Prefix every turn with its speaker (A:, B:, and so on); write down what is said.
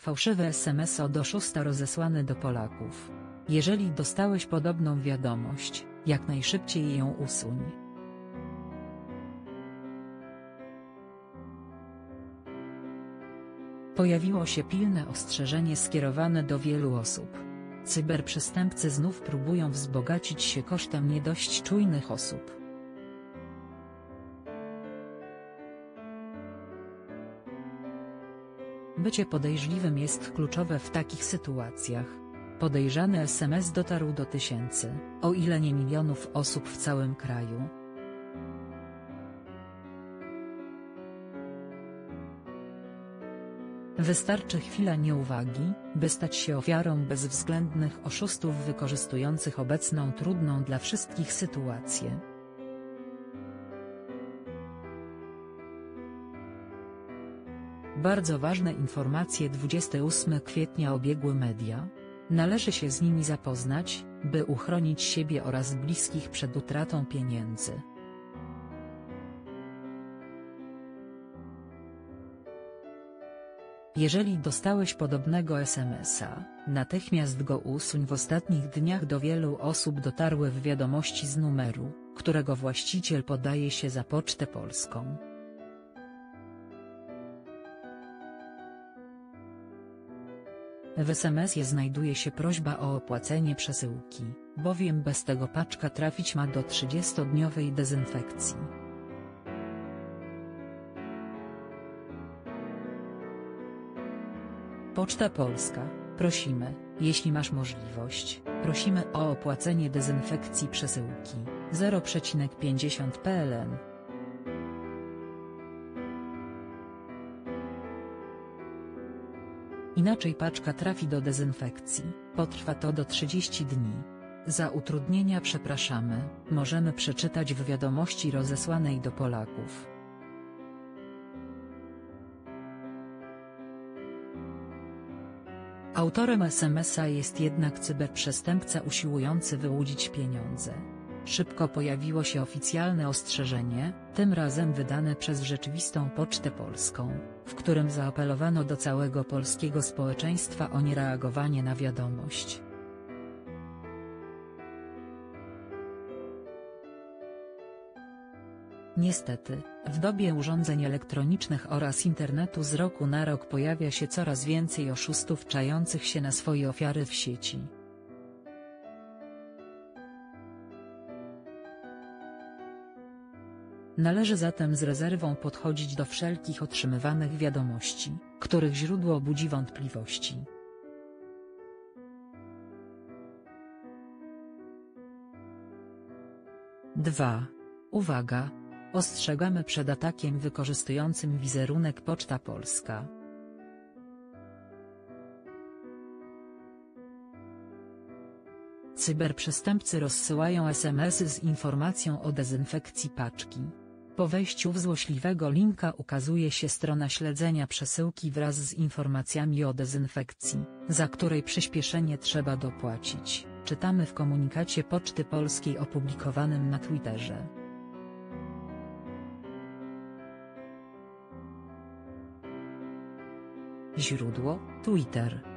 A: Fałszywy SMS od oszusta rozesłany do Polaków. Jeżeli dostałeś podobną wiadomość, jak najszybciej ją usuń. Pojawiło się pilne ostrzeżenie skierowane do wielu osób. Cyberprzestępcy znów próbują wzbogacić się kosztem nie dość czujnych osób. Bycie podejrzliwym jest kluczowe w takich sytuacjach. Podejrzany SMS dotarł do tysięcy, o ile nie milionów osób w całym kraju. Wystarczy chwila nieuwagi, by stać się ofiarą bezwzględnych oszustów wykorzystujących obecną trudną dla wszystkich sytuację. Bardzo ważne informacje 28 kwietnia obiegły media. Należy się z nimi zapoznać, by uchronić siebie oraz bliskich przed utratą pieniędzy. Jeżeli dostałeś podobnego SMS-a, natychmiast go usuń w ostatnich dniach do wielu osób dotarły w wiadomości z numeru, którego właściciel podaje się za Pocztę Polską. W SMS-ie znajduje się prośba o opłacenie przesyłki, bowiem bez tego paczka trafić ma do 30-dniowej dezynfekcji. Poczta Polska, prosimy, jeśli masz możliwość, prosimy o opłacenie dezynfekcji przesyłki 0,50 PLN. Inaczej paczka trafi do dezynfekcji, potrwa to do 30 dni. Za utrudnienia przepraszamy, możemy przeczytać w wiadomości rozesłanej do Polaków. Autorem SMS-a jest jednak cyberprzestępca usiłujący wyłudzić pieniądze. Szybko pojawiło się oficjalne ostrzeżenie, tym razem wydane przez Rzeczywistą Pocztę Polską, w którym zaapelowano do całego polskiego społeczeństwa o niereagowanie na wiadomość. Niestety, w dobie urządzeń elektronicznych oraz internetu z roku na rok pojawia się coraz więcej oszustów czających się na swoje ofiary w sieci. Należy zatem z rezerwą podchodzić do wszelkich otrzymywanych wiadomości, których źródło budzi wątpliwości. Dwa. Uwaga! Ostrzegamy przed atakiem wykorzystującym wizerunek Poczta Polska. Cyberprzestępcy rozsyłają SMS-y z informacją o dezynfekcji paczki. Po wejściu w złośliwego linka ukazuje się strona śledzenia przesyłki wraz z informacjami o dezynfekcji, za której przyspieszenie trzeba dopłacić, czytamy w komunikacie Poczty Polskiej opublikowanym na Twitterze. Źródło: Twitter